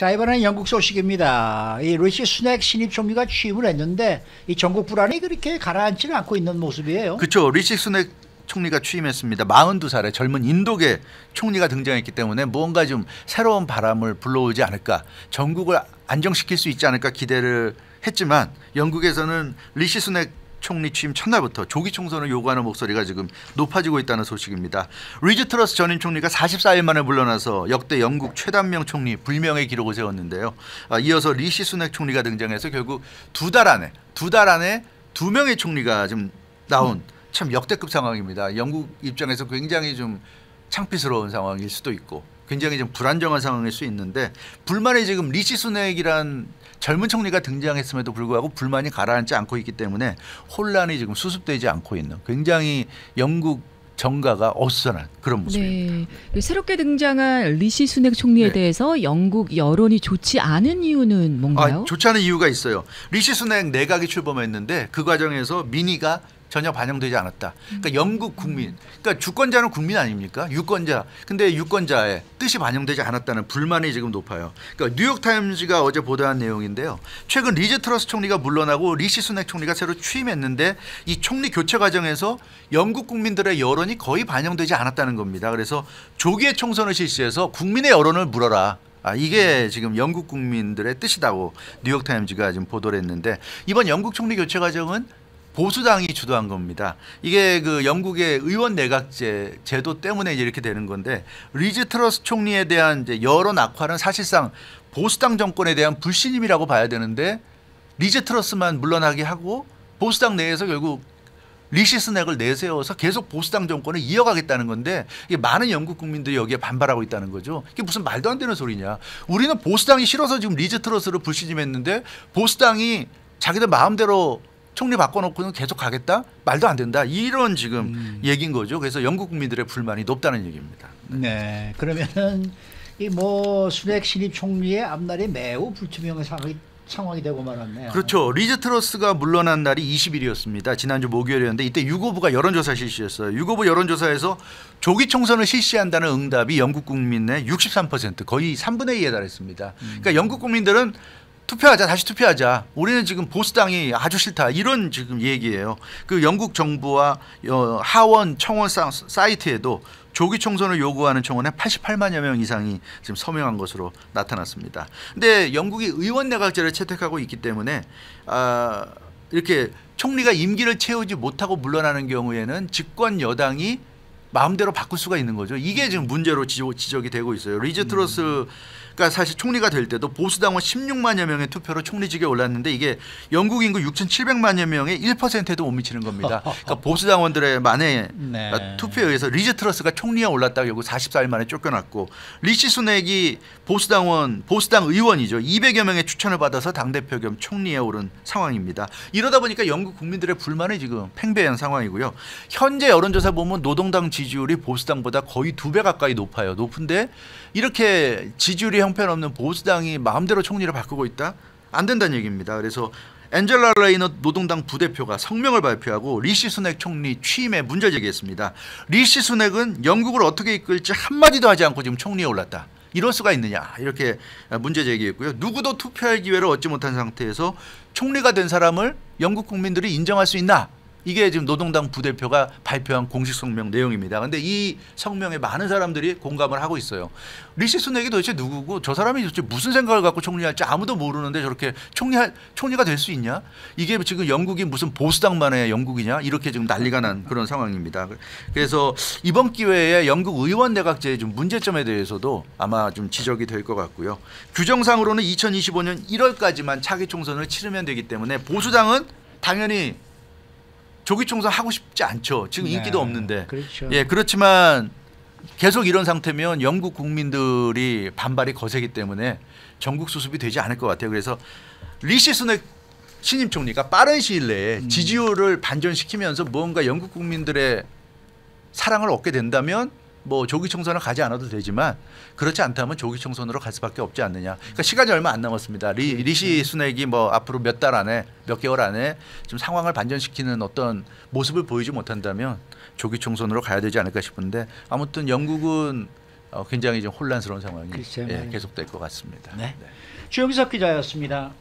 자 이번엔 영국 소식입니다. 이 리시 수낵 신임 총리가 취임을 했는데 이 정국 불안이 그렇게 가라앉지는 않고 있는 모습이에요. 그렇죠. 리시 수낵 총리가 취임했습니다. 42살의 젊은 인도계 총리가 등장했기 때문에 무언가 좀 새로운 바람을 불러오지 않을까, 정국을 안정시킬 수 있지 않을까 기대를 했지만 영국에서는 리시 수낵 총리 취임 첫날부터 조기 총선을 요구하는 목소리가 지금 높아지고 있다는 소식입니다. 리즈 트러스 전임 총리가 44일 만에 물러나서 역대 영국 최단명 총리 불명예 기록을 세웠는데요. 아, 이어서 리시 수낵 총리가 등장해서 결국 두 달 안에 두 달 안에 두 명의 총리가 좀 나온 참 역대급 상황입니다. 영국 입장에서 굉장히 좀 창피스러운 상황일 수도 있고 굉장히 좀 불안정한 상황일 수 있는데 불만이 지금 리시 수낵이란 젊은 총리가 등장했음에도 불구하고 불만이 가라앉지 않고 있기 때문에 혼란이 지금 수습되지 않고 있는 굉장히 영국 정가가 어수선한 그런 모습입니다. 네. 새롭게 등장한 리시 수낵 총리에 네. 대해서 영국 여론이 좋지 않은 이유는 뭔가요? 아, 좋지 않은 이유가 있어요. 리시 수낵 내각이 출범했는데 그 과정에서 민의가 전혀 반영되지 않았다. 그러니까 영국 국민, 그러니까 주권자는 국민 아닙니까? 유권자. 근데 유권자의 뜻이 반영되지 않았다는 불만이 지금 높아요. 그러니까 뉴욕 타임즈가 어제 보도한 내용인데요. 최근 리즈 트러스 총리가 물러나고 리시 수낵 총리가 새로 취임했는데 이 총리 교체 과정에서 영국 국민들의 여론이 거의 반영되지 않았다는 겁니다. 그래서 조기에 총선을 실시해서 국민의 여론을 물어라. 아, 이게 지금 영국 국민들의 뜻이다고 뉴욕 타임즈가 지금 보도를 했는데 이번 영국 총리 교체 과정은 보수당이 주도한 겁니다. 이게 그 영국의 의원 내각제 제도 때문에 이렇게 되는 건데 리즈 트러스 총리에 대한 이제 여론 악화는 사실상 보수당 정권에 대한 불신임이라고 봐야 되는데 리즈 트러스만 물러나게 하고 보수당 내에서 결국 리시 수낵을 내세워서 계속 보수당 정권을 이어가겠다는 건데 이게 많은 영국 국민들이 여기에 반발하고 있다는 거죠. 이게 무슨 말도 안 되는 소리냐. 우리는 보수당이 싫어서 지금 리즈 트러스를 불신임했는데 보수당이 자기들 마음대로 총리 바꿔놓고는 계속 가겠다? 말도 안 된다. 이런 지금 음. 얘기인 거죠. 그래서 영국 국민들의 불만이 높다는 얘기입니다. 네, 그러면은 이 뭐 수넥 신입 총리의 앞날이 매우 불투명한 상황이, 상황이 되고 말았네요. 그렇죠. 리즈 트러스가 물러난 날이 20일이었습니다. 지난주 목요일이었는데 이때 유고부가 여론조사 실시했어요. 유고부 여론조사에서 조기 총선을 실시한다는 응답이 영국 국민의 63% 거의 3분의 2에 달했습니다. 그러니까 영국 국민들은 투표하자 다시 투표하자. 우리는 지금 보수당이 아주 싫다 이런 지금 얘기예요. 그 영국 정부와 어, 하원 청원 사, 사이트에도 조기 총선을 요구하는 청원에 88만여 명 이상이 지금 서명한 것으로 나타났습니다. 근데 영국이 의원 내각제를 채택하고 있기 때문에 아, 이렇게 총리가 임기를 채우지 못하고 물러나는 경우에는 집권 여당이 마음대로 바꿀 수가 있는 거죠. 이게 지금 문제로 지적, 지적이 되고 있어요. 리즈 트러스 가 사실 총리가 될 때도 보수당원 16만여 명의 투표로 총리직에 올랐는데 이게 영국 인구 6,700만여 명의 1%에도 못 미치는 겁니다. 그러니까 보수당원들의 만의 네. 아, 투표에 의해서 리즈 트러스가 총리에 올랐다가 결국 44일 만에 쫓겨났고 리시 수낵이 보수당원 보수당 의원이죠. 200여 명의 추천을 받아서 당 대표 겸 총리에 오른 상황입니다. 이러다 보니까 영국 국민들의 불만이 지금 팽배한 상황이고요. 현재 여론조사 보면 노동당 지지율이 보수당보다 거의 두 배 가까이 높아요. 높은데 이렇게 지지율이 형편없는 보수당이 마음대로 총리를 바꾸고 있다? 안 된다는 얘기입니다. 그래서 엔젤라 레이너 노동당 부대표가 성명을 발표하고 리시 수낵 총리 취임에 문제 제기했습니다. 리시 수넥은 영국을 어떻게 이끌지 한마디도 하지 않고 지금 총리에 올랐다. 이럴 수가 있느냐 이렇게 문제 제기했고요. 누구도 투표할 기회를 얻지 못한 상태에서 총리가 된 사람을 영국 국민들이 인정할 수 있나? 이게 지금 노동당 부대표가 발표한 공식 성명 내용입니다. 근데 이 성명에 많은 사람들이 공감을 하고 있어요. 리시 수넥이 도대체 누구고 저 사람이 도대체 무슨 생각을 갖고 총리할지 아무도 모르는데 저렇게 총리할 총리가 될 수 있냐? 이게 지금 영국이 무슨 보수당만의 영국이냐? 이렇게 지금 난리가 난 그런 상황입니다. 그래서 이번 기회에 영국 의원 내각제의 좀 문제점에 대해서도 아마 좀 지적이 될 것 같고요. 규정상으로는 2025년 1월까지만 차기 총선을 치르면 되기 때문에 보수당은 당연히 조기 총선 하고 싶지 않죠. 지금 네, 인기도 없는데. 그렇죠. 예, 그렇지만 계속 이런 상태면 영국 국민들이 반발이 거세기 때문에 전국 수습이 되지 않을 것 같아요. 그래서 리시 수넥 신임 총리가 빠른 시일 내에 음. 지지율을 반전시키면서 무언가 영국 국민들의 사랑을 얻게 된다면 뭐 조기 총선을 가지 않아도 되지만 그렇지 않다면 조기 총선으로 갈 수밖에 없지 않느냐. 그러니까 시간이 얼마 안 남았습니다. 리, 리시 수넥이 뭐 앞으로 몇 달 안에 몇 개월 안에 좀 상황을 반전시키는 어떤 모습을 보이지 못한다면 조기 총선으로 가야 되지 않을까 싶은데 아무튼 영국은 어, 굉장히 좀 혼란스러운 상황이 예. 계속될 것 같습니다. 네. 주영석 기자였습니다.